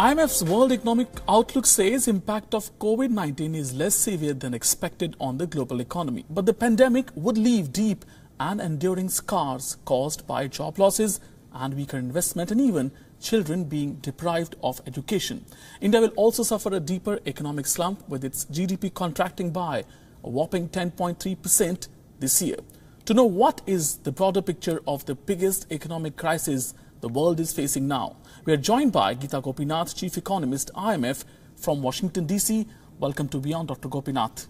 IMF's World Economic Outlook says impact of COVID-19 is less severe than expected on the global economy. But the pandemic would leave deep and enduring scars caused by job losses and weaker investment and even children being deprived of education. India will also suffer a deeper economic slump with its GDP contracting by a whopping 10.3% this year. To know what is the broader picture of the biggest economic crisis the world is facing now, we are joined by Gita Gopinath, Chief Economist, IMF from Washington, D.C. Welcome to Beyond, Dr. Gopinath.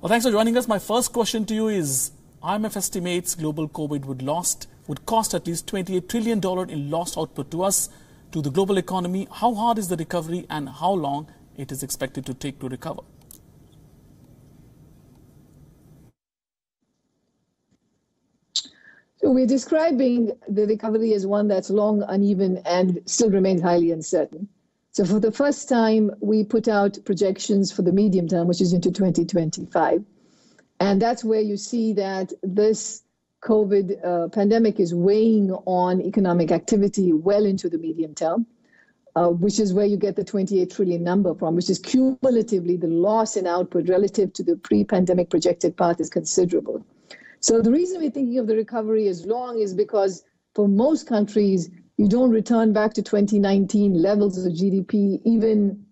Well, thanks for joining us. My first question to you is IMF estimates global COVID would lost would cost at least $28 trillion in lost output to us, to the global economy. How hard is the recovery and how long it is expected to take to recover? So we're describing the recovery as one that's long, uneven, and still remains highly uncertain. So for the first time, we put out projections for the medium term, which is into 2025. And that's where you see that this COVID uh, pandemic is weighing on economic activity well into the medium term, uh, which is where you get the 28 trillion number from, which is cumulatively the loss in output relative to the pre-pandemic projected path is considerable. So the reason we're thinking of the recovery as long is because for most countries, you don't return back to 2019 levels of GDP even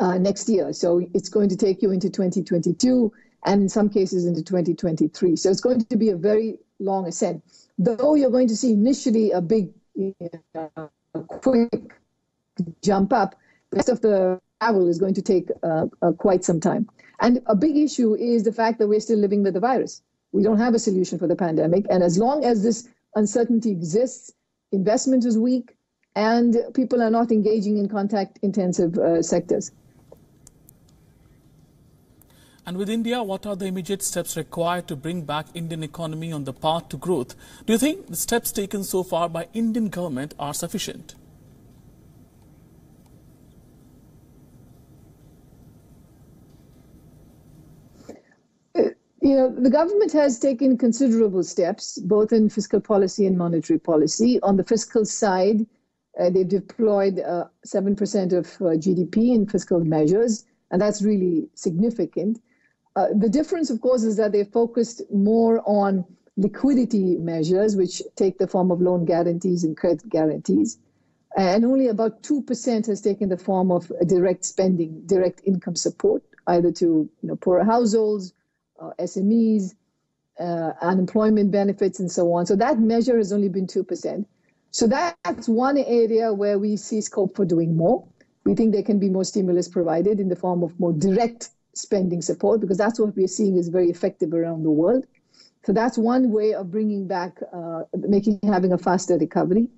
uh, next year. So it's going to take you into 2022 and in some cases into 2023. So it's going to be a very long ascent. Though you're going to see initially a big, you know, quick jump up, the rest of the travel is going to take uh, uh, quite some time. And a big issue is the fact that we're still living with the virus. We don't have a solution for the pandemic. And as long as this uncertainty exists, investment is weak, and people are not engaging in contact intensive uh, sectors. And with India, what are the immediate steps required to bring back Indian economy on the path to growth? Do you think the steps taken so far by Indian government are sufficient? You know, the government has taken considerable steps, both in fiscal policy and monetary policy. On the fiscal side, uh, they've deployed uh, 7% of uh, GDP in fiscal measures, and that's really significant. Uh, the difference, of course, is that they've focused more on liquidity measures, which take the form of loan guarantees and credit guarantees. And only about 2% has taken the form of direct spending, direct income support, either to you know, poorer households uh, SMEs, uh, unemployment benefits, and so on. So that measure has only been 2%. So that's one area where we see scope for doing more. We think there can be more stimulus provided in the form of more direct spending support because that's what we're seeing is very effective around the world. So that's one way of bringing back, uh, making having a faster recovery.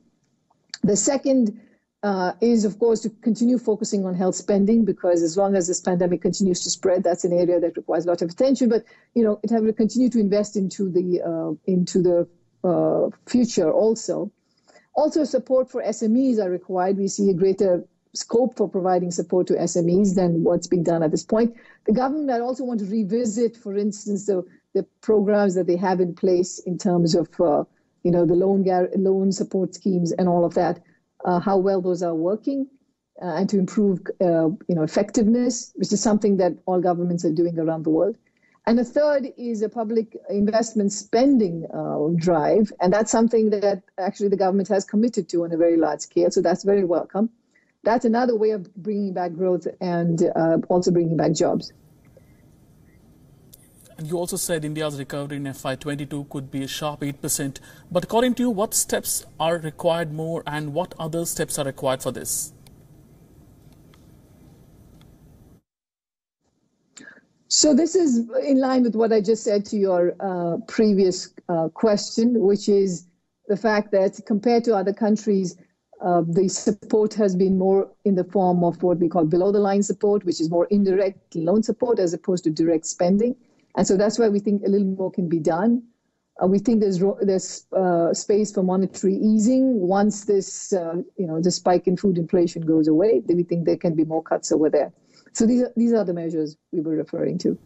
The second uh, is, of course, to continue focusing on health spending because as long as this pandemic continues to spread, that's an area that requires a lot of attention. But you know, it have to continue to invest into the uh, into the uh, future also. Also, support for SMEs are required. We see a greater scope for providing support to SMEs than what's being done at this point. The government I also want to revisit, for instance, the the programs that they have in place in terms of uh, you know the loan loan support schemes and all of that how well those are working, uh, and to improve, uh, you know, effectiveness, which is something that all governments are doing around the world. And the third is a public investment spending uh, drive, and that's something that actually the government has committed to on a very large scale. So that's very welcome. That's another way of bringing back growth and uh, also bringing back jobs. And you also said India's recovery in FY22 could be a sharp 8%. But according to you, what steps are required more and what other steps are required for this? So this is in line with what I just said to your uh, previous uh, question, which is the fact that compared to other countries, uh, the support has been more in the form of what we call below the line support, which is more indirect loan support as opposed to direct spending. And so that's why we think a little more can be done. Uh, we think there's there's uh, space for monetary easing once this uh, you know the spike in food inflation goes away. We think there can be more cuts over there. So these are, these are the measures we were referring to.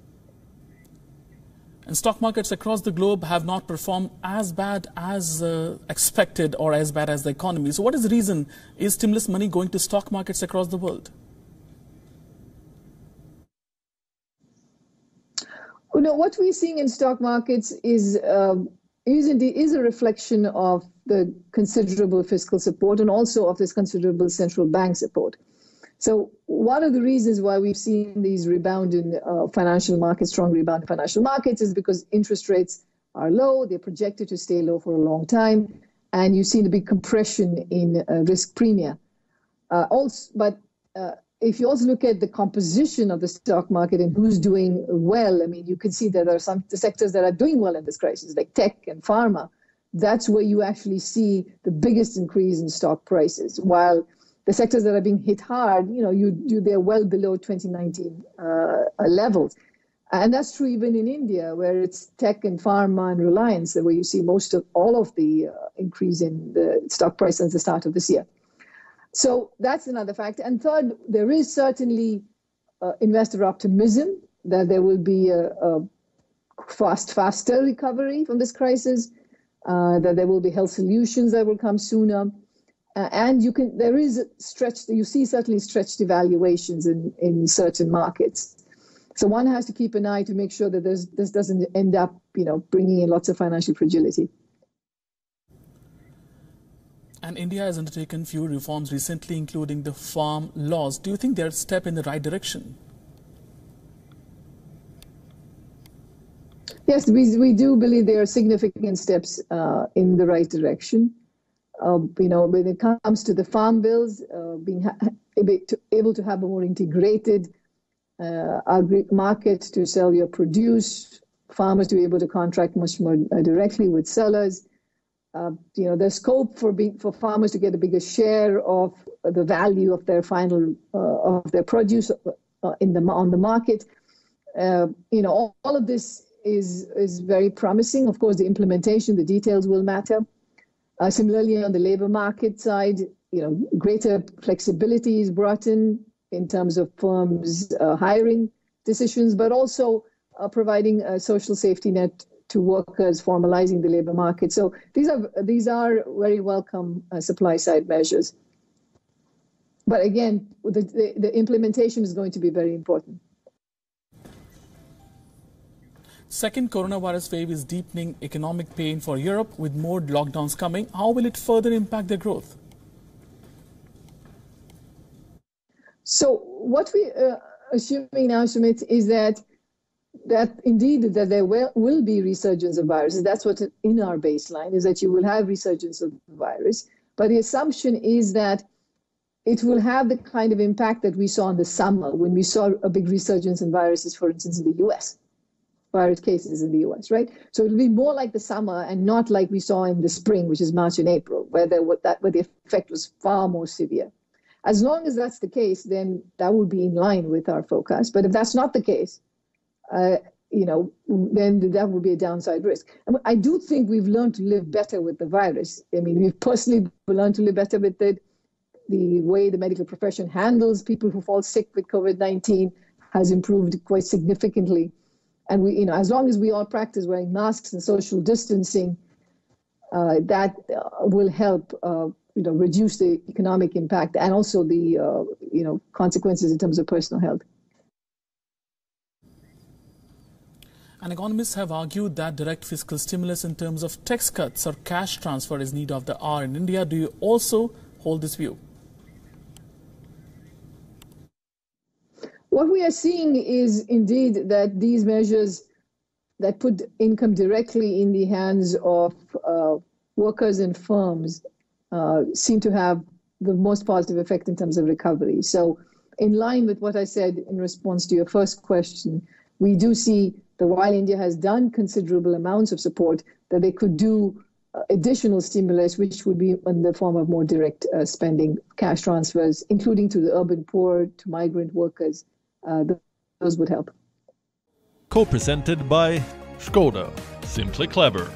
And stock markets across the globe have not performed as bad as uh, expected or as bad as the economy. So, what is the reason? Is stimulus money going to stock markets across the world? Know, what we're seeing in stock markets is um, is indeed is a reflection of the considerable fiscal support and also of this considerable central bank support. So one of the reasons why we've seen these rebound in uh, financial markets, strong rebound in financial markets, is because interest rates are low. They're projected to stay low for a long time, and you've seen a big compression in uh, risk premia. Uh, also, but uh, if you also look at the composition of the stock market and who's doing well, I mean, you can see that there are some sectors that are doing well in this crisis, like tech and pharma. That's where you actually see the biggest increase in stock prices, while the sectors that are being hit hard, you know, you, you they're well below 2019 uh, levels. And that's true even in India, where it's tech and pharma and reliance, where you see most of all of the uh, increase in the stock price since the start of this year. So that's another factor. And third, there is certainly uh, investor optimism that there will be a, a fast, faster recovery from this crisis, uh, that there will be health solutions that will come sooner. Uh, and you can there is stretched you see certainly stretched evaluations in in certain markets so one has to keep an eye to make sure that this this doesn't end up you know bringing in lots of financial fragility and India has undertaken few reforms recently, including the farm laws. Do you think they're a step in the right direction? Yes, we, we do believe there are significant steps uh, in the right direction. Uh, you know, when it comes to the farm bills, uh, being able to have a more integrated uh, market to sell your produce, farmers to be able to contract much more uh, directly with sellers. Uh, you know, there's scope for for farmers to get a bigger share of the value of their final of their produce in the on the market. you know, all, all of this is is very promising. Of course, the implementation, the details will matter. Uh, similarly, on the labor market side, you know, greater flexibility is brought in in terms of firms uh, hiring decisions, but also uh, providing a social safety net to workers, formalizing the labor market. So these are these are very welcome uh, supply side measures. But again, the, the, the implementation is going to be very important. Second coronavirus wave is deepening economic pain for Europe with more lockdowns coming. How will it further impact their growth? So what we uh, assuming now, Sumit, is that that indeed that there will, will be resurgence of viruses. That's what in our baseline is that you will have resurgence of the virus. But the assumption is that it will have the kind of impact that we saw in the summer when we saw a big resurgence in viruses, for instance, in the US virus cases in the US, right? So it'll be more like the summer and not like we saw in the spring, which is March and April, where there that where the effect was far more severe. As long as that's the case, then that would be in line with our forecast. But if that's not the case, uh, you know, then that would be a downside risk. And I do think we've learned to live better with the virus. I mean, we've personally learned to live better with it. The way the medical profession handles people who fall sick with COVID 19 has improved quite significantly and we, you know, as long as we all practice wearing masks and social distancing, uh, that uh, will help, uh, you know, reduce the economic impact and also the, uh, you know, consequences in terms of personal health. And economists have argued that direct fiscal stimulus in terms of tax cuts or cash transfer is need of the hour in India. Do you also hold this view? What we are seeing is indeed that these measures that put income directly in the hands of uh, workers and firms uh, seem to have the most positive effect in terms of recovery. So, in line with what I said in response to your first question, we do see that while India has done considerable amounts of support, that they could do uh, additional stimulus, which would be in the form of more direct uh, spending, cash transfers, including to the urban poor, to migrant workers, uh, those would help. Co-presented by Skoda. Simply clever.